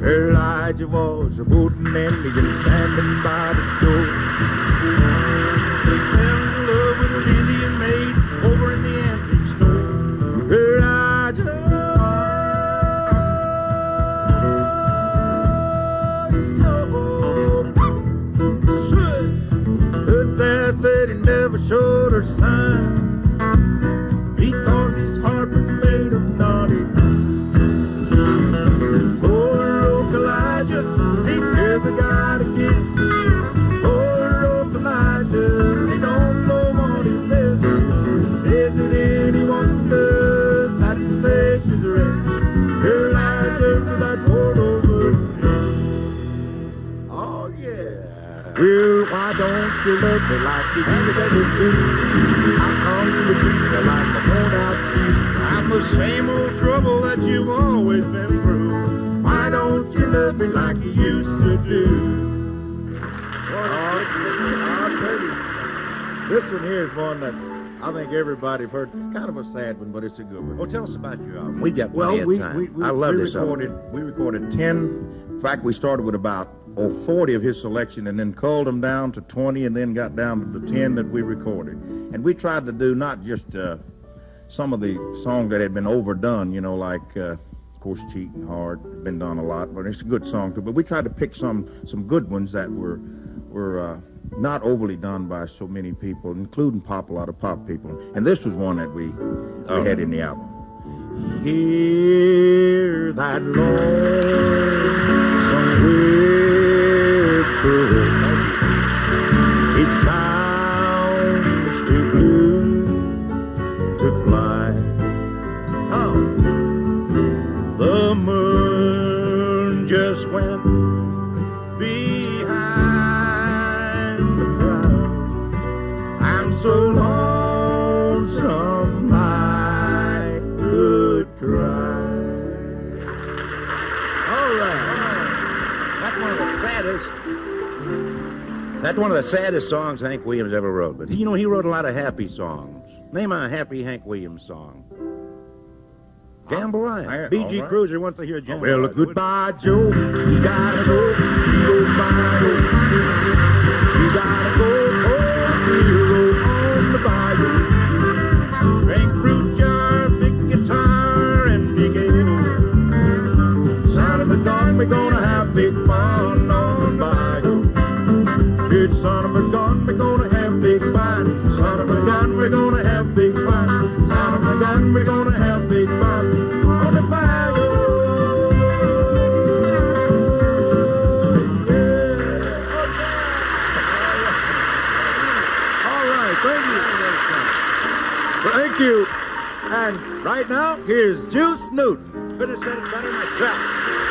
Kaw-Liga was a wooden Indian standing by the door. He fell in love with an Indian maid over in the antique store. Kaw-Liga. Said he never showed her sign don't. Is it that his face is red? Poor old virgin. Oh yeah. Well, why don't you love me like? I come to like a worn out shoe. I'm the same old trouble that you've always been through. Why don't you love me like you used to do? I'll tell you. This one here is one that I think everybody have heard. It's kind of a sad one, but it's a good one. Well, tell us about your album. We got Well, plenty we, of time. we, we, I love we this recorded, album. We recorded 10. In fact, we started with about oh, 40 of his selection and then culled them down to 20 and then got down to the 10 that we recorded. And we tried to do not just uh, some of the songs that had been overdone, you know, like, uh, of course, Cheating Heart, been done a lot, but it's a good song too. But we tried to pick some, some good ones that were, were uh, not overly done by so many people, including pop, a lot of pop people. And this was one that we, we Oh. had in the album. Hear that lonesome whippoorwill. He just went behind the cloud. I'm so lonesome I could cry. All right. That's one of the saddest. That's one of the saddest songs Hank Williams ever wrote. But you know, he wrote a lot of happy songs. Name a happy Hank Williams song. Jambalaya. I- B.G. right. Cruiser wants to hear Jambalaya. Well, goodbye, Joe. You gotta go. Goodbye, Joe. Right, thank you. Thank you. And right now, here's Juice Newton. Could have said it better myself.